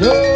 有。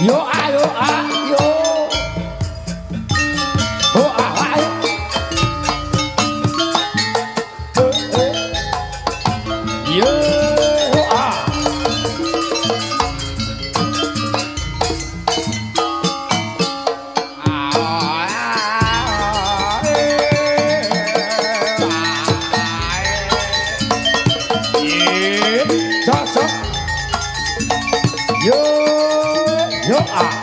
有爱。呦啊。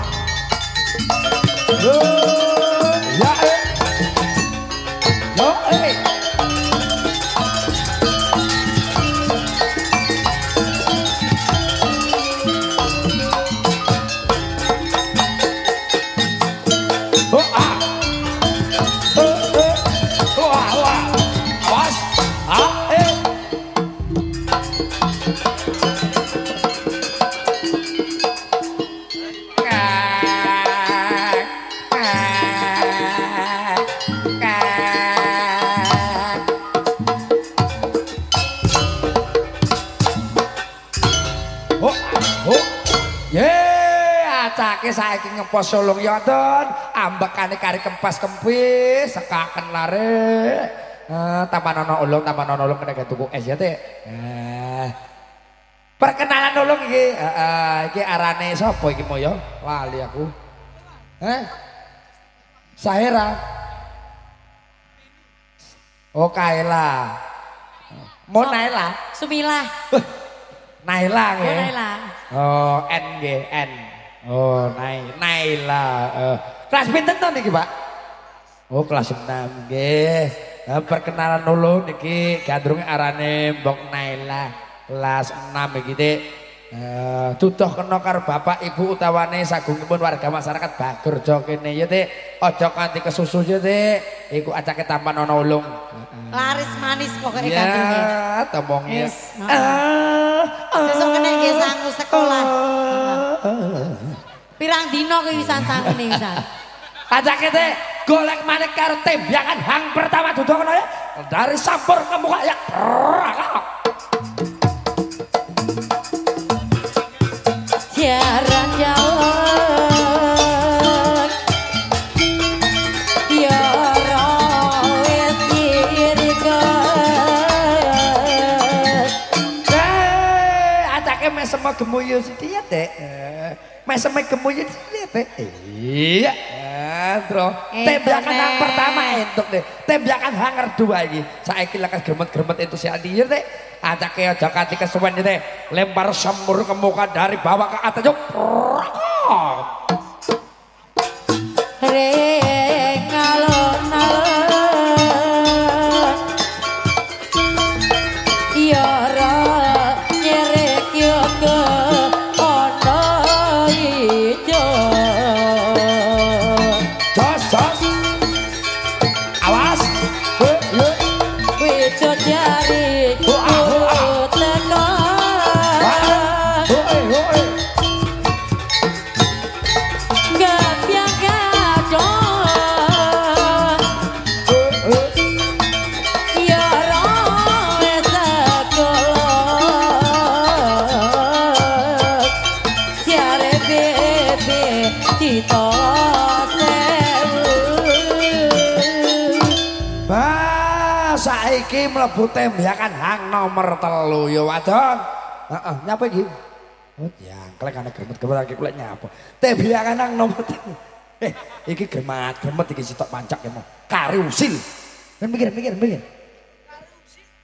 Ngepos sulung yodon ambekane kari kempas kempis sekaken lare. Uh, tambah nono ulung tambah nono ulung kena tuku es ya teh uh, perkenalan ulung iki. Uh, uh, iki arane sapa iki moyo wali aku. Eh Sahera Oh Kaila Mau so, Naila Sumila Naila nggih. Naila Oh N nggih N Oh, Nai Naila. Uh, kelas pinten to niki, Pak? Oh, kelas 6 nggih. Uh, perkenalan dulu niki gandrung arane Mbok Naila. Kelas 6 iki, Dik. Uh, tuduh kena karo bapak ibu utawane sagungipun warga masyarakat Bagurjo kene ya Dik. Aja kanthi kesusu ya Dik. Iku acake tampan ana ulung. Laris manis pokoknya ya, gandengnya. Ya, tomongnya. Yes, uh, Sesuk kene nggih sangu sekolah. Pirang dino kuwi wisan sangune wisan. Ajake teh golek manik karo tembakan hang pertama duduk kono ya. Dari sampur ke muka ya. Jaran jalan mesem gemuyu sithik Dek. mesem gemuyu sithik, Dek. Iya. Bro, tembakan hang pertama entuk deh. Tembakan hanger dua iki. Saiki lekas gremet-gremet itu si Andi deh. Ajake aja kanthi kesuwen deh. Lempar semur ke muka dari bawah ke atas. Yuk. Dito sewu Bah, saiki mlebu tembakan hang nomor telu ya wadon. Heeh, nyapa iki? Oh, jangklek ana gremet-gremet iki kula nyapa. Tembakan hang nomor telu. Eh, iki gremet, gremet iki sitok pancak ya mau. Kari usil. Kan mikir, mikir, mikir.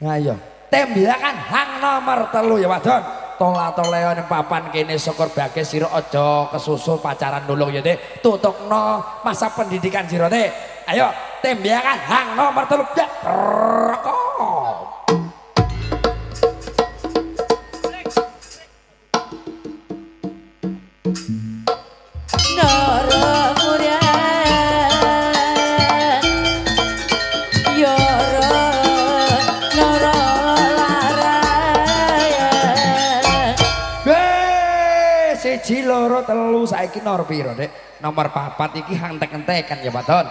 Nah iya, tembakan hang nomor telu ya wadon. tola tola ning papan kene syukur bagai sira aja kesusul pacaran dulu ya deh Tutukno masa pendidikan siro deh ayo tembiakan hang nomor 3. ya telu saiki nomor piro, Dek? Nomor papat iki hang tek-entekan ya, Pak Don.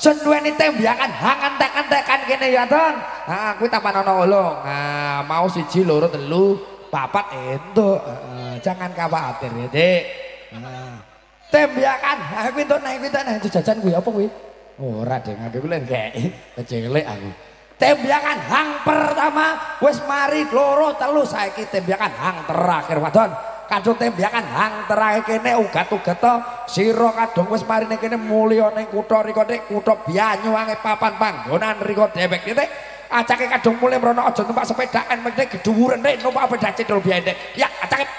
Senduweni tembakan hang entek-entekan kene ya, Don. Nah, kuwi tapan ana ulung. Nah, mau siji loro telu papat entuk. Heeh, jangan khawatir ya, Dek. Nah, tembakan. Ha kuwi entuk naik entuk naik jajan kuwi apa kuwi? Ora, Dek, aku kuwi lek kecelik aku. Tembakan hang pertama wis mari loro telu saiki tembakan hang terakhir wadon kadung tembakan hang terakhir kene ugat-ugat to sira kadung wis mari ning kene mulya ning kutha riko nek kutha Banyuwangi papan panggonan riko dewek titik acake kadung mulai mrono aja numpak sepedaan mengke gedhuwuren nek numpak sepeda cedol biyen ya acake